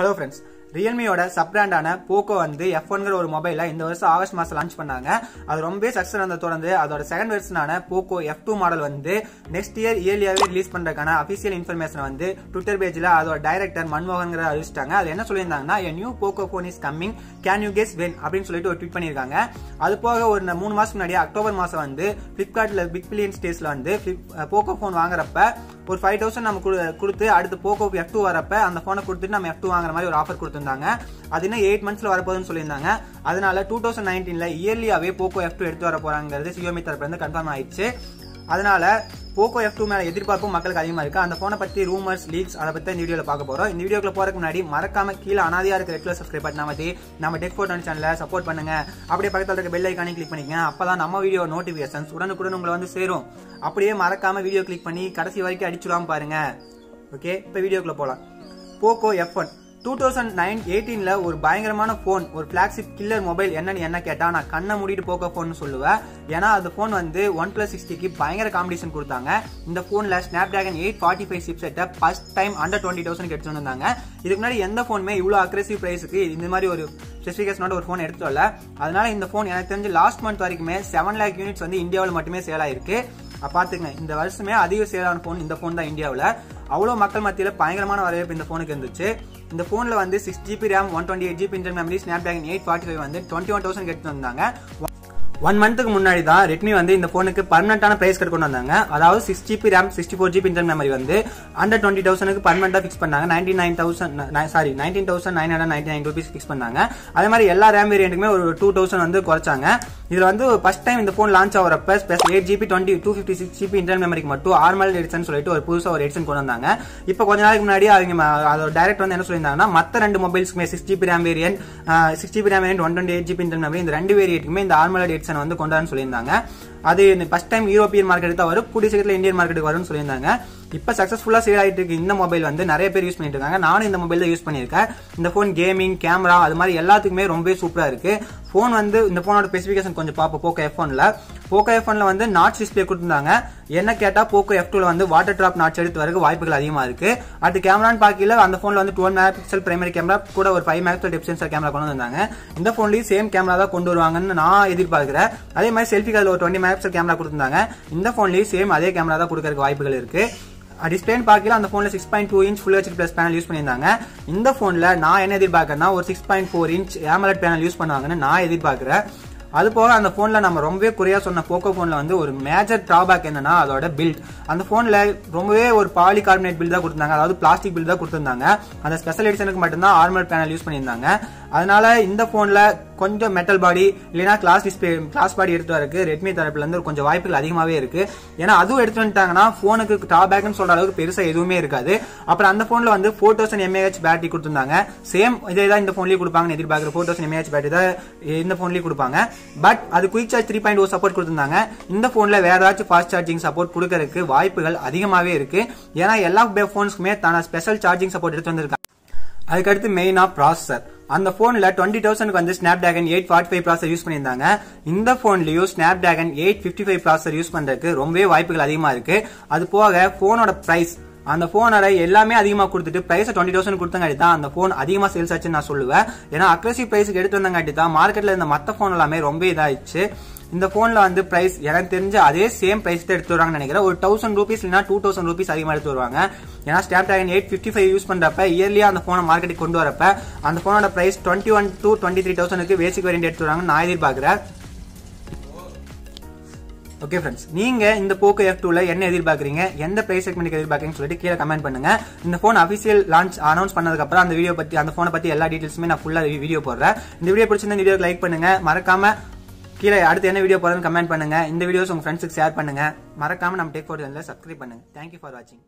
Hello friends ரியல்மியோட sub பிராண்டான Poco வந்து எஃப் ஒன்கிற ஒரு மொபைல இந்த வருஷம் ஆகஸ்ட் மாசம் லான்ச் பண்ணாங்க. அது ரொம்ப சக்சஸ் அந்த தொடர்ந்து அதோட செகண்ட் வெர்ஷனான போக்கோ எஃப் டூ மாடல் வந்து நெக்ஸ்ட் இயர் இயர்லியாவே ரிலீஸ் பண்றதுக்கான அபிஷியல் இன்ஃபர்மேஷன் வந்து ட்விட்டர் பேஜ்ல அதோட டைரக்டர் மன்மோகன்கிற அறிவிச்சிட்டாங்க. அது என்ன சொல்லியிருந்தாங்கன்னா என் new Poco phone is coming can you guess when அப்படின்னு சொல்லிட்டு ஒரு ட்வீட் பண்ணியிருக்காங்க. அது போக ஒரு மூணு மாசம் முன்னாடி அக்டோபர் மாசம் வந்து பிளிப்கார்ட்ல பிக் பில்லியன் ஸ்டேஸ்ல வந்து போக்கோ போன் வாங்குறப்ப ஒரு ஃபைவ் தௌசண்ட் நம்ம கொடுத்து அடுத்து போக்கோ எஃப் டூ வரப்ப அந்த போனை கொடுத்துட்டு நம்ம எஃப் டூ வாங்குற மாதிரி ஒரு ஆஃபர் கொடுத்துருந்தாங்க அது இன்னும் எயிட் மந்த்ஸ்ல வரப்போகுதுன்னு சொல்லியிருந்தாங்க. அதனால டூ தௌசண்ட் நைன்டீன்ல இயர்லியாவே போக்கோ எஃப் டூ எடுத்து வர போறாங்கிறது சியோமி தரப்புலேருந்து கன்ஃபார்ம் ஆயிடுச்சு. அதனால போக்கோ எஃப் டூ மேல எதிர்பார்ப்பும் மக்களுக்கு அதிகமா இருக்கு. அந்த போனை பத்தி ரூமர்ஸ் லீக்ஸ் அதை பத்தி இந்த வீடியோல பார்க்க போறோம். இந்த வீடியோக்குள்ள போறதுக்கு முன்னாடி மறக்காம கீழே அனாதியா இருக்க ரெட் சப்ஸ்கிரைப் பண்ண மாதிரி நம்ம டெக் ஃபோர் சேனலை சப்போர்ட் பண்ணுங்க. அப்படியே பக்கத்தில் இருக்க பெல் ஐக்கானே கிளிக் பண்ணிக்கங்க. அப்பதான் நம்ம வீடியோ நோட்டிபிகேஷன்ஸ் உடனுக்குடன் உங்களை வந்து சேரும். அப்படியே மறக்காம வீடியோ கிளிக் பண்ணி கடைசி வரைக்கும் அடிச்சுடாம பாருங்க. ஓகே இப்போ வீடியோக்குள்ள போலாம். Poco F one two thousand nine எயிட்டீன்ல ஒரு பயங்கரமான ஃபோன் ஒரு ஃபிளாக்ஷிப் கில்லர் மொபைல் என்னன்னு என்ன கேட்டா நான் கண்ணை மூடிட்டு போக ஃபோன் சொல்லுவேன். ஏன்னா அந்த ஃபோன் வந்து ஒன் பிளஸ் சிக்ஸ்டிக்கு பயங்கர காம்படிஷன் கொடுத்தாங்க. இந்த ஃபோன்ல Snapdragon eight forty five chip செட்டை first time under twenty thousand எடுத்து வந்தாங்க இதுக்கு முன்னாடி எந்த ஃபோனுமே இவ்வளோ அக்ரெசிவ் ப்ரைஸுக்கு இந்த மாதிரி ஒரு ஸ்பெசிஃபிகேஷனோட ஒரு ஃபோன் எடுத்து வரல. அதனால இந்த ஃபோன் எனக்கு தெரிஞ்சு லாஸ்ட் மந்த் வரைக்குமே செவன் லேக் யூனிட்ஸ் வந்து இந்தியாவில் மட்டுமே சேல் ஆயிருக்கு. பார்த்துக்கங்க இந்த வருஷமே அதிக சேலான ஃபோன் இந்த ஃபோன் தான் இந்தியாவில். அவ்வளோ மக்கள் மத்தியில் பயங்கரமான வரவேற்பு இந்த ஃபோனுக்கு இருந்துச்சு. இந்த ஃபோனில் வந்து six GB RAM one twenty eight GB inter memory Snapdragon eight forty five வந்து டுவெண்ட்டி ஒன் தௌசண்ட் எடுத்து வந்தாங்க. ஒன் மந்த்துக்கு முன்னாடி தான் ரெட்மி வந்து இந்த ஃபோனுக்கு பர்மனண்டான பிரைஸ் கட் கொண்டு வந்தாங்க. அதாவது six GB RAM sixty four GB inter memory வந்து அண்டர் டுவெண்ட்டி தௌசண்ட்க்கு பர்மனண்டா ஃபிக்ஸ் பண்ணாங்க. Ninety nine thousand sorry nineteen thousand nine hundred ninety nine rupees fix பண்ணாங்க. அதே மாதிரி எல்லா ரேம் வேரியண்ட்டுக்குமே ஒரு டூ தௌசண்ட் வந்து குறைச்சாங்க. இதுல வந்து ஃபர்ஸ்ட் டைம் இந்த phone launch ஆகிறப்ப special eight GB twenty two fifty six GB internal மெமரிக்கு மட்டும் ஆர்மல் எடிஷன் சொல்லிட்டு ஒரு புதுசாக ஒரு எடிஷன் கொண்டு வந்தாங்க. இப்போ கொஞ்ச நாளைக்கு முன்னாடி அவங்க அதோட டைரக்ட் வந்து என்ன சொல்லியிருந்தாங்கன்னா மற்ற ரெண்டு மொபைல்ஸ்க்குமே six GB RAM variant six GB RAM variant one twenty eight GB internal memory இந்த ரெண்டு வேரியன்ட்டுக்குமே இந்த ஆர்மல் எடிஷன் வந்து கொண்டு சொல்லியிருந்தாங்க. அது ஃபர்ஸ்ட் டைம் யூரோப்பியன் மார்க்கெட் தான் வரும். கூடிய சீக்கிரத்தில் இந்தியன் மார்க்கெட்டுக்கு வரும்னு சொல்லியிருந்தாங்க. இப்போ சக்ஸஸ்ஃபுல்லாக சேல் ஆகிட்டு இருக்கு இந்த மொபைல் வந்து. நிறைய பேர் யூஸ் பண்ணிட்டு இருக்காங்க. நானும் இந்த மொபைல் தான் யூஸ் பண்ணியிருக்கேன். இந்த ஃபோன் கேமிங் கேமரா அது மாதிரி எல்லாத்துக்குமே ரொம்பவே சூப்பராக இருக்கு. ஃபோன் வந்து இந்த ஃபோனோட ஸ்பெசிஃபிகேஷன் கொஞ்சம் பார்ப்போம். போக்கோ எஃபோனில் போக்கோ எஃப் ஒன்ல வந்து நாட்ச் டிஸ்பிளே கொடுத்துருந்தாங்க. என்ன கேட்டா போக்கோ எஃப் டூல வந்து வாட்டர் டிராப் நாட்ச் எடுத்து வரக்கு வாய்ப்புகள் அதிகமா இருக்கு. அடுத்து கேமரான்னு பார்க்கல அந்த ஃபோனில் வந்து twelve megapixel primary camera கூட ஒரு five megapixel depth camera கொண்டு வந்தாங்க இந்த ஃபோன்லேயும் சேம் கேமரா தான் கொண்டு வருவாங்கன்னு நான் எதிர்பார்க்கிறேன். அதே மாதிரி செல்ஃபி அதில் ஒரு டுவெண்ட்டி மெகா பிக்சல் கேமரா கொடுத்துருந்தாங்க. இந்த ஃபோன்லேயும் சேம் அதே கேமரா தான் கொடுக்கறதுக்கு வாய்ப்புகள் இருக்கு. டிஸ்பிளேன்னு பார்க்கல அந்த ஃபோனில் six point two inch full HD plus panel use பண்ணியிருந்தாங்க. இந்த ஃபோனில் நான் என்ன எதிர்பார்க்கறேன்னா ஒரு six point four inch AMOLED panel use பண்ணுவாங்கன்னு நான் எதிர்பார்க்குறேன். அது போக அந்த ஃபோனில் நம்ம ரொம்பவே குறையாக சொன்ன போக்கோ ஃபோனில் வந்து ஒரு மேஜர் ட்ராபேக் என்னன்னா அதோட பில்ட் அந்த ஃபோனில் ரொம்பவே ஒரு பாலி கார்பனேட் பில் தான் கொடுத்துருந்தாங்க. அதாவது பிளாஸ்டிக் பில் தான் கொடுத்துருந்தாங்க. அந்த ஸ்பெஷல் எடிஷனுக்கு மட்டும்தான் ஆர்மல் பேனல் யூஸ் பண்ணியிருந்தாங்க. அதனால இந்த ஃபோனில் கொஞ்சம் மெட்டல் பாடி இல்லைன்னா கிளாஸ் டிஸ்பிளே கிளாஸ் பாடி எடுத்து வரக்கு ரெட்மி தரப்புல இருந்து கொஞ்சம் வாய்ப்புகள் அதிகமாகவே இருக்கு. ஏன்னா அதுவும் எடுத்து வந்துட்டாங்கன்னா ஃபோனுக்கு ட்ராபேக்னு சொல்ற அளவுக்கு பெருசா எதுவுமே இருக்காது. அப்புறம் அந்த ஃபோனில் வந்து ஃபோர் தௌசண்ட் எம்ஏஹெச் பேட்டரி கொடுத்துருந்தாங்க. சேம் இதே தான் இந்த ஃபோன்லேயே கொடுப்பாங்கன்னு எதிர்பார்க்குற ஃபோர் தௌசண்ட் எம்ஏஹெச் பேட்டரி தான் இந்த ஃபோன்லயும் கொடுப்பாங்க. பட் அது quick charge three point O support கொடுத்துருந்தாங்க. இந்த ஃபோனில் வேற ஏதாச்சும் ஃபாஸ்ட் சார்ஜிங் சப்போர்ட் கொடுக்கறதுக்கு வாய்ப்புகள் அதிகமாகவே இருக்கு. ஏன்னா எல்லா ஃபோன்ஸ்க்குமே தான ஸ்பெஷல் சார்ஜிங் சப்போர்ட் எடுத்து வந்திருக்காங்க. அதுக்கடுத்து மெயினா ப்ராசஸர் அந்த போன்ல டுவெண்ட்டி தௌசண்ட் வந்து Snapdragon eight forty five processor use பண்ணியிருந்தாங்க. இந்த போன்லயும் Snapdragon eight fifty five processor use பண்றதுக்கு ரொம்பவே வாய்ப்புகள் அதிகமா இருக்கு. அது போக போனோட பிரைஸ் அந்த போனோட எல்லாமே அதிகமா கொடுத்துட்டு பிரைஸ் டுவெண்ட்டி தௌசண்ட் கொடுத்தங்காட்டி தான் அந்த போன் அதிகமா சேல்ஸ் ஆச்சுன்னு நான் சொல்லுவேன். ஏன்னா அக்ரஸிவ் பிரைஸுக்கு எடுத்து வந்தங்காட்டி தான் மார்க்கெட்ல இருந்த மற்ற போன் எல்லாமே ரொம்ப இதாயிடுச்சு. இந்த போன்ல வந்து பிரைஸ் எனக்கு தெரிஞ்ச அதே சேம் பிரைஸ் தான் எடுத்து வருவாங்க நினைக்கிறேன். ஒரு தௌசண்ட் ருபீஸ் இல்லைனா டூ தௌசண்ட் ருபீஸ் அதிகமாக எடுத்து வருவாங்க. ஏன்னா Snapdragon eight fifty five use பண்றப்ப இயர்லியா அந்த போனை மார்க்கெட்டுக்கு கொண்டு வரப்ப அந்த போனோட price twenty one to twenty three தௌசண்ட்க்கு பேசிக் வேரியன்ட் எடுத்து வராங்க நான் எதிர்பார்க்கிறேன். ஓகே ஃப்ரெண்ட்ஸ் நீங்க இந்த போக்கோ எஃப் டூல என்ன எதிர்பார்க்குறீங்க? எந்த பிரைஸ் செக்மெண்ட்டுக்கு எதிர்பார்க்குறீங்கன்னு சொல்லிட்டு கீழே கமெண்ட் பண்ணுங்க. இந்த ஃபோன் அஃபிஷியல் லான்ச் அனௌன்ஸ் பண்ணதுக்கு அப்புறம் அந்த வீடியோ பத்தி அந்த ஃபோனை பத்தி எல்லா டீடைல்ஸுமே நான் ஃபுல்லா வீடியோ போடுறேன். இந்த வீடியோ பிடிச்சிருந்த வீடியோக்கு லைக் பண்ணுங்க. மறக்காம கீழே அடுத்து என்ன வீடியோ போறதுன்னு கமெண்ட் பண்ணுங்க. இந்த வீடியோஸ் உங்க ஃப்ரெண்ட்ஸுக்கு ஷேர் பண்ணுங்க. மறக்காம நம்ம டேக் ஃபோர் சப்ஸ்கிரைப் பண்ணுங்க. தேங்க்யூ ஃபார் வாட்சிங்